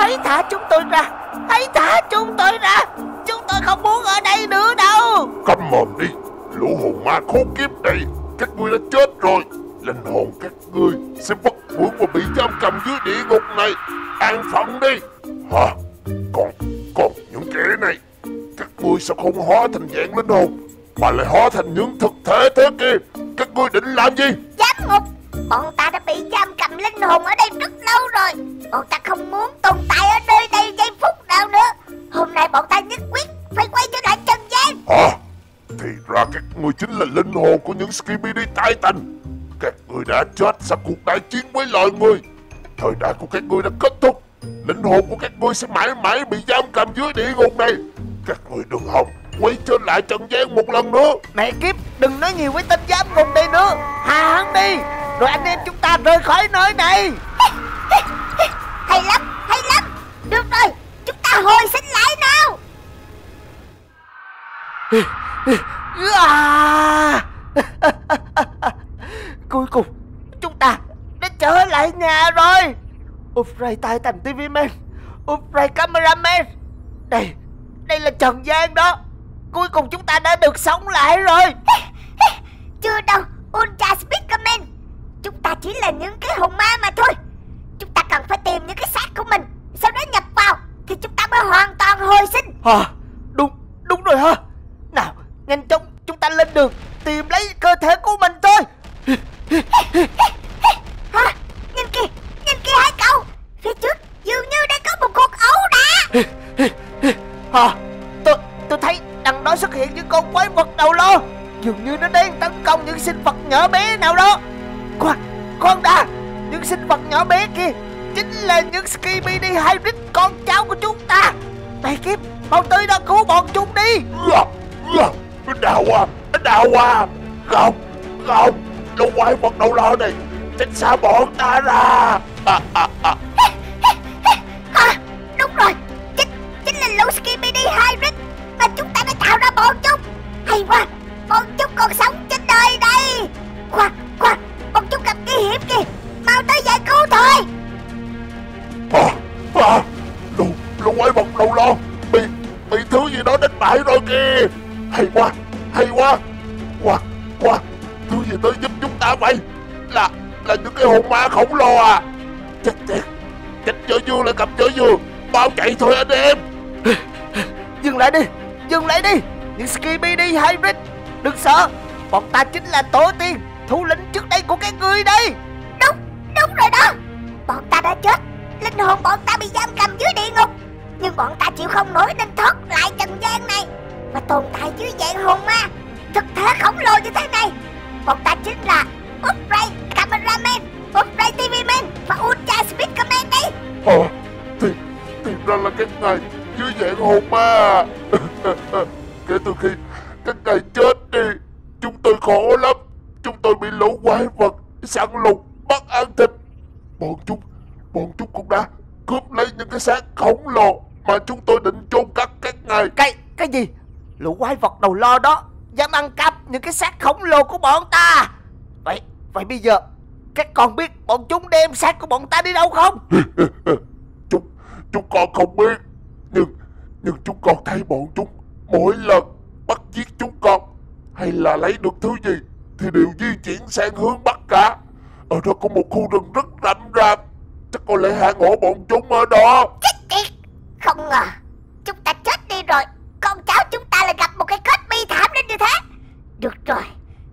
Hãy thả chúng tôi ra. Hãy thả chúng tôi ra. Chúng tôi không muốn ở đây nữa đâu. Câm mồm đi. Lũ hồn ma khốn kiếp này Các ngươi đã chết rồi. Linh hồn các ngươi sẽ vất vưởng và bị giam cầm dưới địa ngục này. An phận đi. Hả? Còn Còn những kẻ này Các ngươi sao không hóa thành dạng linh hồn Mà lại hóa thành những thực thể thế kia? Các ngươi định làm gì? Giám ngục. Bọn ta đã bị giam cầm linh hồn ở đây rất lâu rồi. Bọn ta không muốn nay bọn ta nhất quyết phải quay trở lại trần gian. Hả? Thì ra các ngươi chính là linh hồn của những Skibidi Titan Các ngươi đã chết sau cuộc đại chiến với loài người. Thời đại của các ngươi đã kết thúc. Linh hồn của các ngươi sẽ mãi mãi bị giam cầm dưới địa ngục này. Các ngươi đừng hòng quay trở lại trần gian một lần nữa. Mẹ kiếp đừng nói nhiều với tên giám ngục đây nữa. Hà hắn đi Rồi anh em chúng ta rời khỏi nơi này. Hay lắm, hay lắm. Được rồi, chúng ta hồi sinh à! Cuối cùng Chúng ta đã trở lại nhà rồi. Upray Titan TV Man Upray Cameraman Đây Đây là Trần gian đó. Cuối cùng chúng ta đã được sống lại rồi. Chưa đâu, Ultra Speakerman Chúng ta chỉ là những cái hồn ma mà thôi. Chúng ta cần phải tìm những cái xác của mình. Sau đó nhập vào Thì chúng ta mới hoàn toàn hồi sinh. À, Đúng, đúng rồi ha nhanh chóng chúng ta lên đường Tìm lấy cơ thể của mình thôi. Hả? Nhìn kìa, nhìn kìa hai cậu. Phía trước dường như đang có một cuộc ấu đả à, tôi, tôi thấy đằng đó xuất hiện những con quái vật đầu lo. Dường như nó đang tấn công những sinh vật nhỏ bé nào đó. Khoan, khoan đã. Những sinh vật nhỏ bé kia Chính là những Skibidi Hybrid con cháu của chúng ta. Mày kiếp, mau tới đó cứu bọn chúng đi Dạ, dạ, Đào à, đào à Không, không Lũ quái vật đầu lò này. Tránh xa bọn ta ra? À, à, à. Hả? Đúng rồi. Chính, chính là lũ Skibidi Hybrid. Mà chúng ta đã tạo ra bọn chúng. Hay quá Bọn chúng còn sống trên đời đây Khoan, khoan Bọn chúng gặp nguy hiểm kìa. Mau tới giải cứu thôi. À, à, lũ, lũ quái vật đầu lò Bị, bị thứ gì đó đánh bại rồi kìa Hay quá, hay quá. Quá, quá. Thứ gì tới giúp chúng ta vậy? Là, là những cái hồn ma khổng lồ à. Chết tiệt. Cánh chở dương là cầm chở dương Bao chạy thôi anh em. Dừng lại đi, dừng lại đi. Những Skibidi Hybrid. Đừng sợ, bọn ta chính là tổ tiên Thủ lĩnh trước đây của các ngươi đây. Đúng, đúng rồi đó. Bọn ta đã chết. Linh hồn bọn ta bị giam cầm dưới địa ngục. Nhưng bọn ta chịu không nổi nên thoát lại trần gian này Và tồn tại dưới dạng hồn ma Thực thể khổng lồ như thế này. Bọn ta chính là Upray Cameraman Upray TV Man Và Ultra Speakerman đấy. Ờ, thì, thì ra là các ngài dưới dạng hồn ma. Kể từ khi các ngài chết đi Chúng tôi khổ lắm. Chúng tôi bị lũ quái vật săn lùng bắt ăn thịt Bọn chúng Bọn chúng cũng đã cướp lấy những cái xác khổng lồ Mà chúng tôi định chôn cất các ngài Cái, cái gì Lũ quái vật đầu lo đó. Dám ăn cắp những cái xác khổng lồ của bọn ta. Vậy, vậy bây giờ Các con biết bọn chúng đem xác của bọn ta đi đâu không? Chúng Chúng con không biết. Nhưng Nhưng chúng con thấy bọn chúng Mỗi lần bắt giết chúng con Hay là lấy được thứ gì Thì đều di chuyển sang hướng Bắc cả. Ở đó có một khu rừng rất rậm rạp. Chắc có lẽ hạ ngộ bọn chúng ở đó. Chết tiệt! Không ngờ Chúng ta chết đi rồi. Con cháu Được rồi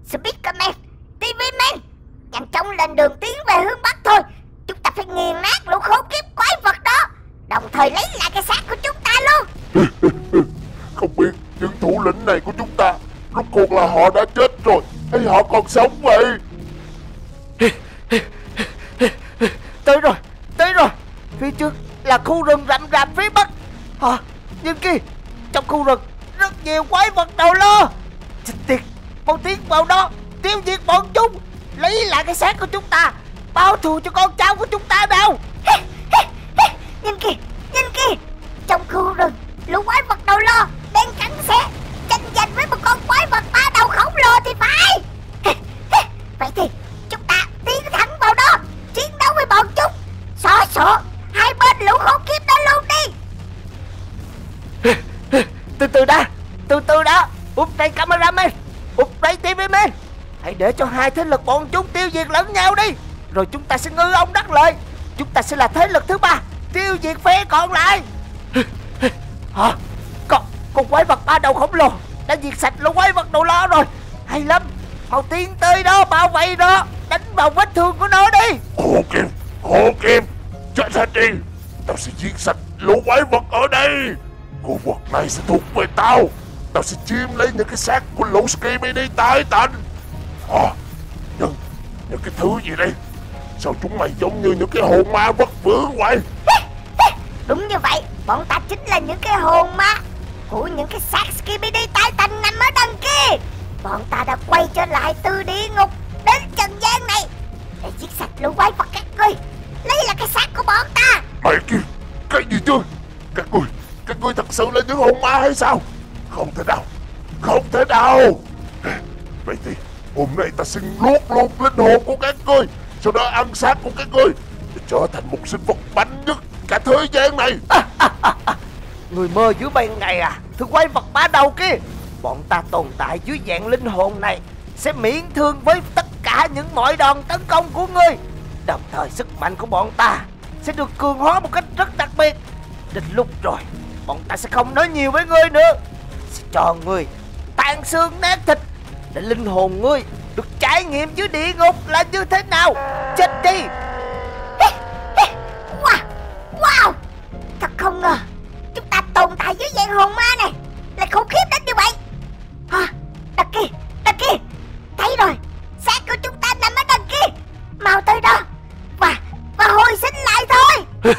Speakerman TV Man Nhanh chóng lên đường tiến về hướng Bắc thôi. Chúng ta phải nghiền nát lũ khốn kiếp quái vật đó Đồng thời lấy lại cái xác của chúng ta luôn. Không biết những thủ lĩnh này của chúng ta Rốt cuộc là họ đã chết rồi Hay họ còn sống vậy? Tới rồi, tới rồi. Phía trước là khu rừng rậm rạp phía bắc. Hả, nhìn kìa Trong khu rừng rất nhiều quái vật đầu lo. Chết tiệt Mau tiến vào đó Tiêu diệt bọn chúng. Lấy lại cái xác của chúng ta Bao thù cho con cháu của chúng ta đâu Nhìn kìa Nhìn kìa. Trong khu rừng Lũ quái vật đầu lo Đang cắn xé Tranh giành với một con quái vật ba đầu khổng lồ thì phải. Vậy thì Chúng ta tiến thẳng vào đó Chiến đấu với bọn chúng. Xóa sổ Hai bên lũ khốn kiếp đó luôn đi. Từ từ đã Từ từ đã. Úp tay cameraman để cho hai thế lực bọn chúng tiêu diệt lẫn nhau đi rồi chúng ta sẽ ngư ông đắc lợi chúng ta sẽ là thế lực thứ ba tiêu diệt phe còn lại hả con con quái vật ba đầu khổng lồ đã diệt sạch lũ quái vật đầu lo rồi hay lắm mau tiến tới đó bảo vệ đó, đánh vào vết thương của nó đi Hồ Kim, Hồ Kim, chết hết đi. Tao sẽ giết sạch lũ quái vật ở đây. Khu vực này sẽ thuộc về tao. Tao sẽ chiếm lấy những cái xác của lũ Skibidi tái tành. À, nhưng, những cái thứ gì đây? Sao chúng mày giống như những cái hồn ma bất vượng vậy? Đúng như vậy, bọn ta chính là những cái hồn ma của những cái xác Skibidi tái tanh nằm ở đằng kia. Bọn ta đã quay trở lại từ địa ngục đến trần gian này để giết sạch lũ quái vật các ngươi. Lấy là cái xác của bọn ta. Mày kia, cái gì chứ? Các ngươi, các ngươi thật sự là những hồn ma hay sao? Không thể nào, không thể nào. Vậy thì hôm nay ta xin nuốt luôn linh hồn của các ngươi, sau đó ăn xác của các ngươi để trở thành một sinh vật mạnh nhất cả thế gian này. Người mơ dưới ban ngày à Thứ quái vật bá đầu kia. Bọn ta tồn tại dưới dạng linh hồn này Sẽ miễn thương với tất cả những mọi đòn tấn công của ngươi. Đồng thời sức mạnh của bọn ta Sẽ được cường hóa một cách rất đặc biệt. Đến lúc rồi Bọn ta sẽ không nói nhiều với ngươi nữa. Sẽ cho ngươi tan xương nát thịt để linh hồn ngươi Được trải nghiệm dưới địa ngục là như thế nào? Chết đi! Wow, wow Thật không ngờ Chúng ta tồn tại dưới dạng hồn ma này Lại khủng khiếp đến như vậy. Hả, đằng kia, đằng kia. Thấy rồi, xác của chúng ta nằm ở đằng kia. Mau tới đó Và, và hồi sinh lại thôi.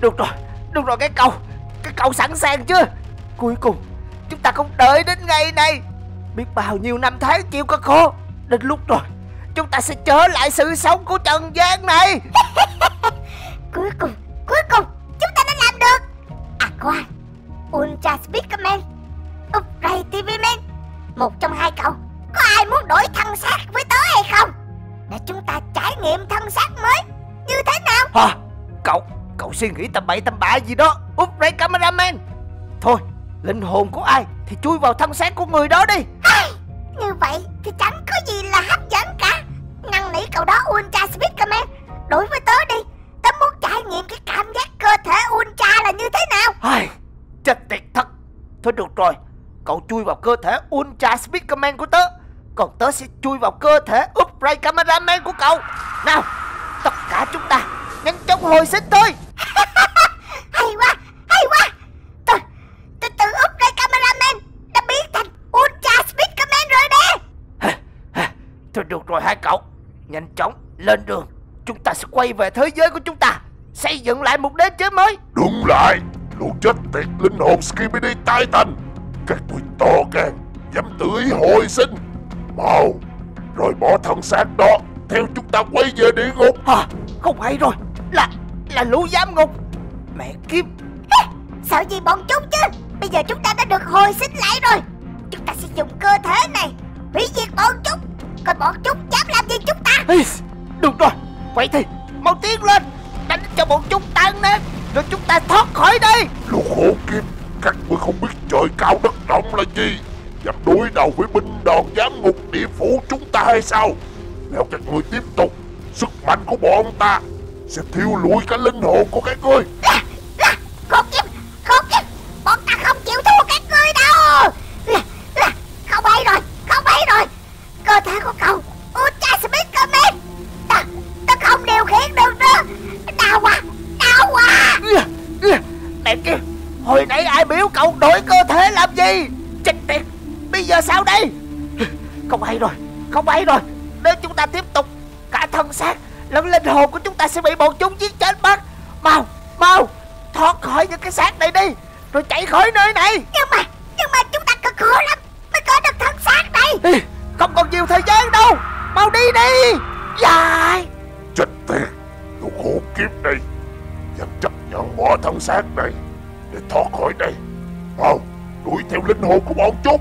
Được rồi, được rồi cái cầu Cái cầu sẵn sàng chưa? Cuối cùng Chúng ta không đợi đến ngày này Biết bao nhiêu năm tháng chịu cực khổ Đến lúc rồi Chúng ta sẽ trở lại sự sống của trần gian này. Cuối cùng, cuối cùng Chúng ta đã làm được. À khoan Ultra Speakerman Upgrade TV Man Một trong hai cậu Có ai muốn đổi thân xác với tớ hay không? Để chúng ta trải nghiệm thân xác mới Như thế nào? Hả? Cậu Cậu suy nghĩ tầm bậy tầm bạ gì đó Upgrade cameraman. Thôi Linh hồn của ai Thì chui vào thân xác của người đó đi. Như vậy thì chẳng có gì là hấp dẫn cả. Năn nỉ cậu đó Ultra Speakerman Đối với tớ đi. Tớ muốn trải nghiệm cái cảm giác cơ thể Ultra là như thế nào. Ai, Chết tiệt thật. Thôi được rồi. Cậu chui vào cơ thể Ultra Speakerman của tớ. Còn tớ sẽ chui vào cơ thể Upgrade Cameraman của cậu. Nào Tất cả chúng ta Nhanh chóng hồi sinh thôi Hay quá, hay quá Tôi, tôi từ Upgrade Cameraman Đã biến thành Ultra Speakerman rồi nè Thôi được rồi hai cậu? Nhanh chóng lên đường. Chúng ta sẽ quay về thế giới của chúng ta Xây dựng lại một đế chế mới. Đúng lại, lũ chết tiệt linh hồn Skibidi Titan. Các ngươi to gan, dám tự ý hồi sinh. Mau, rồi bỏ thân xác đó, theo chúng ta quay về địa ngục. Hả Không hay rồi. Là là lũ giám ngục. Mẹ kiếp. Sợ gì bọn chúng chứ? Bây giờ chúng ta đã được hồi sinh lại rồi. Chúng ta sẽ dùng cơ thể này Hủy diệt bọn chúng Còn bọn chúng dám làm gì chúng ta Ê, Được rồi Vậy thì mau tiến lên Đánh cho bọn chúng tan nát Rồi chúng ta thoát khỏi đây Lũ khổ kiếp, các ngươi không biết trời cao đất rộng là gì. Dám đối đầu với binh đoàn giám ngục địa phủ chúng ta hay sao? Nếu các ngươi tiếp tục, sức mạnh của bọn ta sẽ thiêu lụi cả linh hồn của các ngươi. Không hay rồi Không hay rồi. Nếu chúng ta tiếp tục Cả thân xác lẫn linh hồn của chúng ta sẽ bị bọn chúng giết chết mất. Mau Mau Thoát khỏi những cái xác này đi Rồi chạy khỏi nơi này. Nhưng mà, nhưng mà chúng ta cực khổ lắm Mới có được thân xác này. Ê, Không còn nhiều thời gian đâu Mau đi đi. Dài. Chết tiệt, lũ khổ kiếp này. Dám chấp nhận bỏ thân xác này để thoát khỏi đây. Mau, đuổi theo linh hồn của bọn chúng.